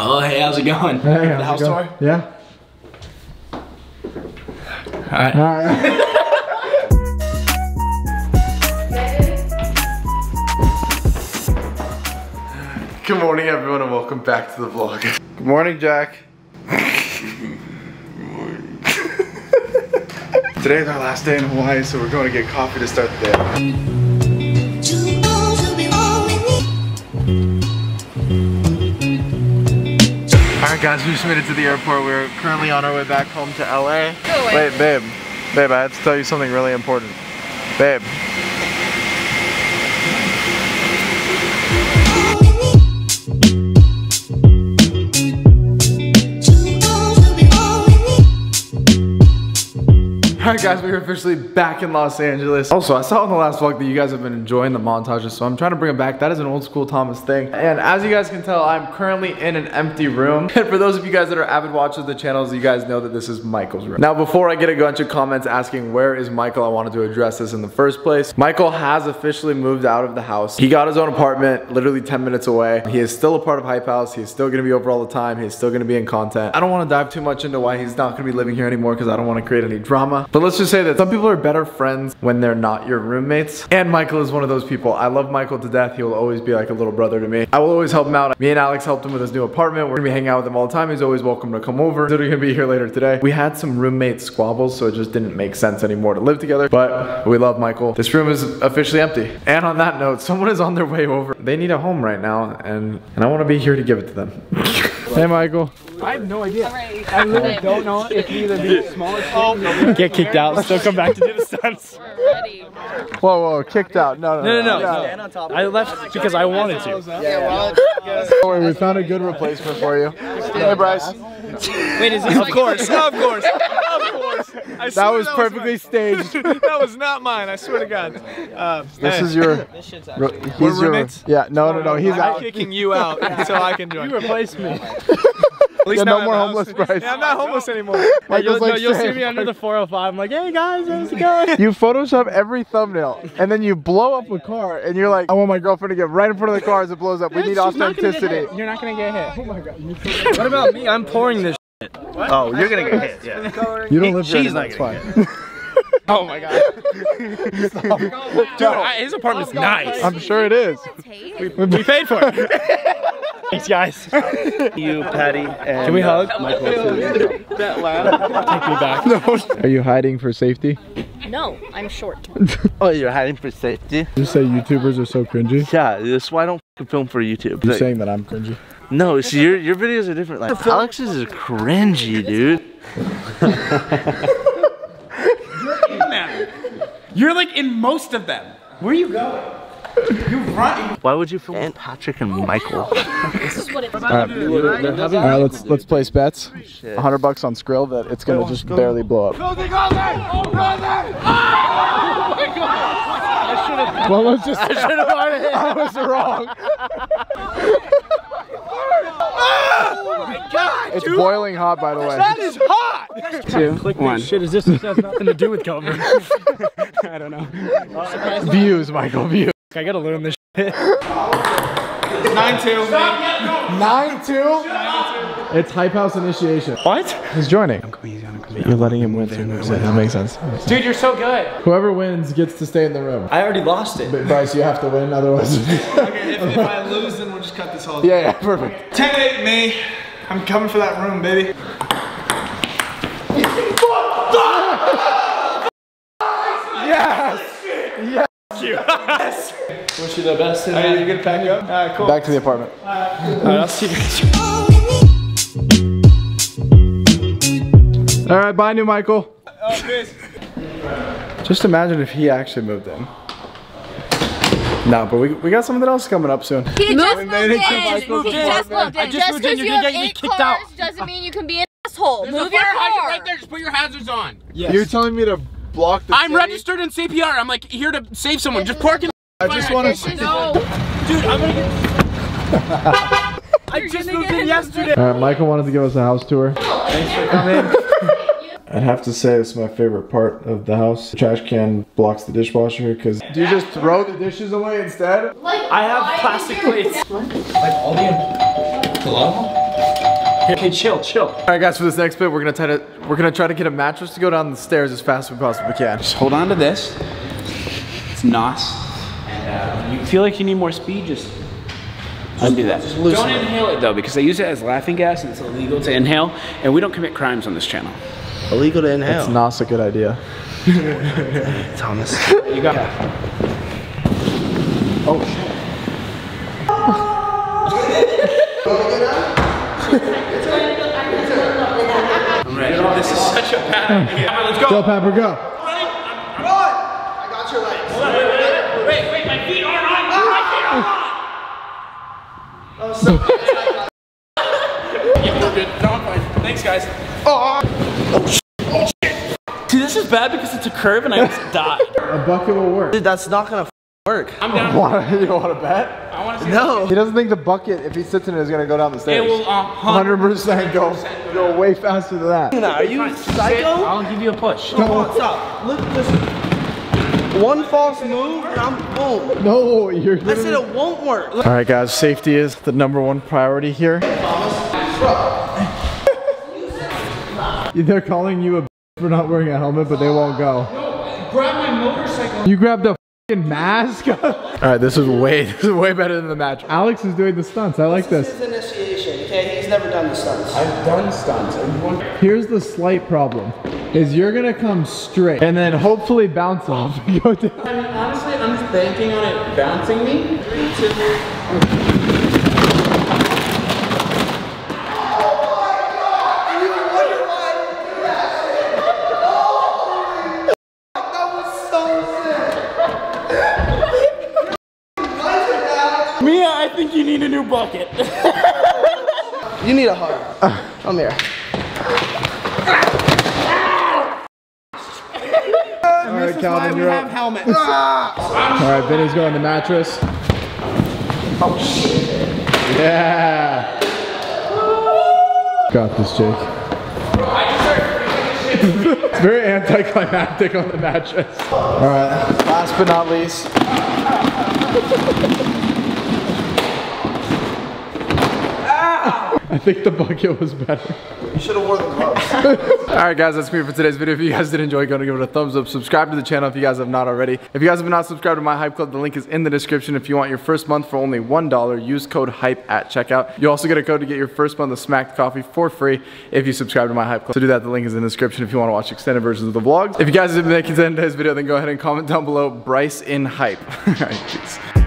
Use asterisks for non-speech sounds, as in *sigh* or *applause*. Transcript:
Oh, hey, how's it going? Hey, the house going? tour? Yeah. All right. All right. *laughs* Good morning, everyone, and welcome back to the vlog. Good morning, Jack. *laughs* Today's our last day in Hawaii, so we're going to get coffee to start the day. Alright guys, we just made it to the airport. We're currently on our way back home to LA. Wait, babe. Babe, I have to tell you something really important. Babe. Alright guys, we are officially back in Los Angeles. Also, I saw in the last vlog that you guys have been enjoying the montages, so I'm trying to bring them back. That is an old school Thomas thing. And as you guys can tell, I'm currently in an empty room. *laughs* And for those of you guys that are avid watchers of the channels, you guys know that this is Michael's room. Now, before I get a bunch of comments asking where is Michael, I wanted to address this in the first place. Michael has officially moved out of the house. He got his own apartment literally 10 minutes away. He is still a part of Hype House. He's still gonna be over all the time. He's still gonna be in content. I don't wanna dive too much into why he's not gonna be living here anymore because I don't wanna create any drama. But let's just say that some people are better friends when they're not your roommates. And Michael is one of those people. I love Michael to death. He will always be like a little brother to me. I will always help him out. Me and Alex helped him with his new apartment. We're gonna be hanging out with him all the time. He's always welcome to come over. He's gonna be here later today. We had some roommate squabbles, so it just didn't make sense anymore to live together. But we love Michael. This room is officially empty. And on that note, *laughs* someone is on their way over. They need a home right now, and, and I wanna be here to give it to them. *laughs* hey, Michael. I have no idea. Alright. I literally don't know if either be smaller oh, get kicked out, still come back to do the stunts. Whoa, whoa, kicked out. No, No, no, no, Yeah. no. I left because I wanted to. Don't worry, we found a good replacement for you. Hey, Bryce. Wait, is this Of course, of course, *laughs* of course. I That swear was perfectly staged. *laughs* that was not mine. I swear to God. *laughs* Uh, This hey, is your. *laughs* ro- He's We're your. roommates? Yeah, no, no, no. He's I'm out. kicking you out so I can join. You replaced me. At least Yeah, no I more have homeless. Bryce. Yeah, I'm not homeless anymore. Michael's You'll, no, you'll see me under the 405. I'm like, hey guys, how's it going? You Photoshop every thumbnail, and then you blow up a car, and you're like, I want my girlfriend to get right in front of the car as it blows up. We need She's not authenticity. You're not gonna get hit. Oh my god. What about me? I'm pouring this. Oh, you're gonna get hit. Yeah. You don't live here, She's that's not fine. *laughs* Oh my god. Dude, I, his apartment's nice. I'm sure it is. We paid for it. *laughs* Thanks, guys. *laughs* You, Patty, and Can we uh, hug? that loud. Take me back. No. Are you hiding for safety? No, I'm short. *laughs* Oh, you're hiding for safety? You say YouTubers are so cringy. Yeah, that's why I don't film for YouTube. You're Like, saying that I'm cringy. no, see, your your videos are different. Like Alex's is cringy, dude. *laughs* You're like in most of them. Where are you going? You run. Why would you film Patrick and Michael? Oh, *laughs* this is what it's All right, all right. Let's let's place bets. A hundred bucks on Skrill that it's gonna just barely blow up. Well, let's just. I should have *laughs* I was wrong. *laughs* Oh it's boiling hot, by the way. That is hot. Two, one. Shit, is this? This has nothing to do with COVID. I don't know. Views, Michael. Views. I gotta learn this *laughs* shit. Nine two. Nine two. It's Hype House initiation. What? He's joining. You're letting him win. So that makes sense. Dude, you're so good. Whoever wins gets to stay in the room. I already lost it. But Bryce, you have to win, otherwise. Okay, if, if I lose, then we'll just cut this whole. *laughs* yeah, yeah, perfect. 10 8 me. I'm coming for that room, baby. Yes. Wish you the best. Are you gonna pack up? Alright, cool. Back to the apartment. Alright, I'll see you guys. *laughs* All right, bye, new Michael. Oh, peace. Just imagine if he actually moved in. No, but we, we got something else coming up soon. He just moved made it to in. He just moved in. I just moved in, because you're you gonna have get me eight kicked out. doesn't mean you can be an asshole. There's Move a your fire hydrant car. right there. Just put your hazards on. You're telling me to block the I'm city? registered in CPR. I'm like here to save someone. Just park in. I just want to. no. Dude, I'm gonna get. *laughs* I just moved in yesterday. All right, Michael wanted to give us a house tour. Thanks for coming. *laughs* I'd have to say it's my favorite part of the house. The trash can blocks the dishwasher because. Do you just throw the dishes away instead? I have plastic plates. *laughs* Like all the. A lot of them? Okay, chill, chill. All right, guys, for this next bit, we're gonna try to we're gonna try to get a mattress to go down the stairs as fast as we possibly can. Just hold on to this. It's NOS. And when you feel like you need more speed, just undo that. Don't inhale it though, because they use it as laughing gas and it's illegal to inhale. And we don't commit crimes on this channel. Illegal to inhale. It's not a good idea. *laughs* Thomas. You got Oh shit. *laughs* I'm ready. This is such a bad idea. Let's go. Go, Pepper, go. Wait, wait, my feet aren't on. My feet aren't on. Yeah, we're good. No, I'm fine. Thanks, guys. oh See, this is bad because it's a curve and I just *laughs* died. A bucket will work. Dude, that's not gonna work. I'm down. *laughs* you want to bet? I want to see. No. He doesn't think the bucket, if he sits in it, is gonna go down the stairs. It stairs. will uh, 100 100% go, go way faster than that. Are you psycho? I'll give you a push. Come on, stop. Look, just one false move and I'm boom. No, you're I said it won't work. All right, guys, safety is the number one priority here. *laughs* They're calling you a for not wearing a helmet, but they won't go. Grab my motorcycle. You grabbed a mask. *laughs* All right, this is way *laughs* this is way better than the match. Alex is doing the stunts. I like this. His initiation, okay? He's never done the stunts. I've done stunts. Everyone- Here's the slight problem: is you're gonna come straight and then hopefully bounce off. and *laughs* go down. I mean, honestly, I'm just banking on it bouncing me. Three, two, Mia, I think you need a new bucket. *laughs* You need a hug. Come here. All right, Calvin, you're up. helmets. *laughs* All right, Vinnie's going the mattress. Oh shit! Yeah. Got this, Jake. it's very anticlimactic on the mattress. All right, last but not least. I think the bucket was better. You should have worn the gloves. *laughs* All right, guys, that's me for today's video. If you guys did enjoy, go and give it a thumbs up. Subscribe to the channel if you guys have not already. If you guys have not subscribed to my Hype Club, the link is in the description. If you want your first month for only $1, use code HYPE at checkout. You also get a code to get your first month of Smacked Coffee for free if you subscribe to my Hype Club. To do that, the link is in the description if you want to watch extended versions of the vlogs. If you guys have been making today's video, then go ahead and comment down below Bryce in Hype. *laughs* All right, peace.